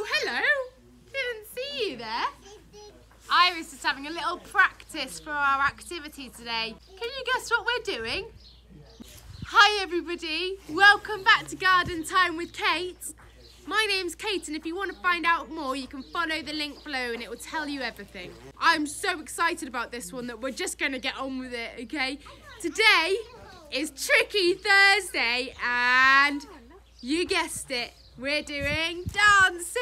Oh, hello. Didn't see you there. Iris is having a little practice for our activity today. Can you guess what we're doing? Hi everybody, welcome back to Garden Time with Kate. My name's Kate and if you want to find out more you can follow the link below and it will tell you everything. I'm so excited about this one that we're just going to get on with it, okay? Today is Tricky Thursday and you guessed it, we're doing dancing!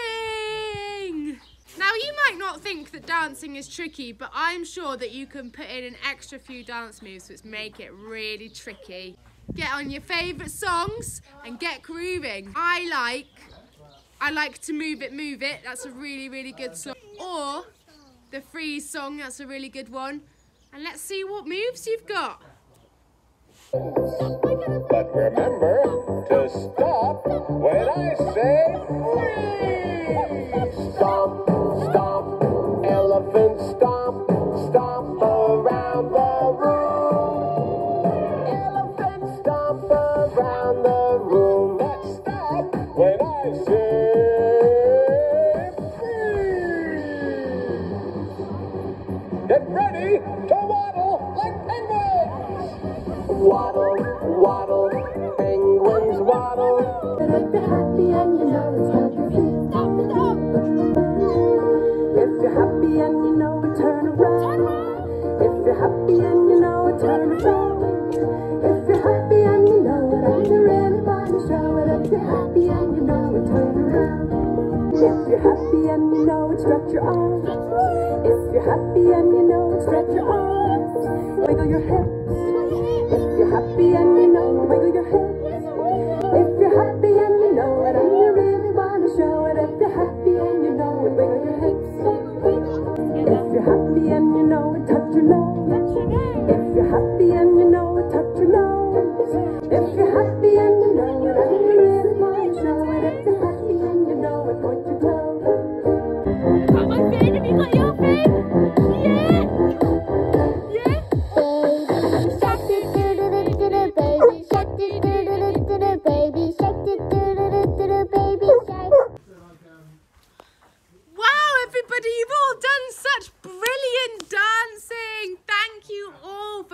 Now you might not think that dancing is tricky, but I'm sure that you can put in an extra few dance moves which make it really tricky. Get on your favourite songs and get grooving. I like I like to move it, move it. That's a really, really good song. Or the freeze song, that's a really good one. And let's see what moves you've got. But remember to stop when I say freeze. Stomp, stomp, elephant stomp, stomp around the room. Elephant stomp around the room. Let's stop when I say freeze. Get ready Waddle, waddle, penguins waddle. If you're happy and you know it's not your feet, stop, stop. If you're happy and you know it, turn around. If you're happy and you know it, turn around. If you're happy and you know it, show it. If you're happy and you know it, turn around. If you're happy and you know it, stretch your arms. If you're happy and you know it, stretch your arms. Wiggle your hips. Happy and you know it, wiggle your hips. If you're happy and you know it, and you really wanna show it. If you're happy and you know it, wiggle your hips. If you're happy and you know it, touch your nose. If you're happy and you know it, touch your nose. If you're happy and you know it, and you really wanna show it. If you're happy and you know it, point your toes.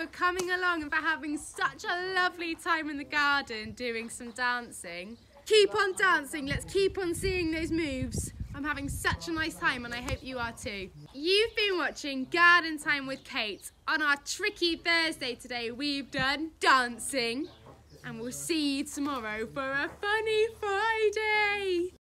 For coming along and for having such a lovely time in the garden doing some dancing. Keep on dancing. Let's keep on seeing those moves. I'm having such a nice time and I hope you are too. You've been watching Garden Time with Kate. On our tricky Thursday today, we've done dancing. And we'll see you tomorrow for a funny,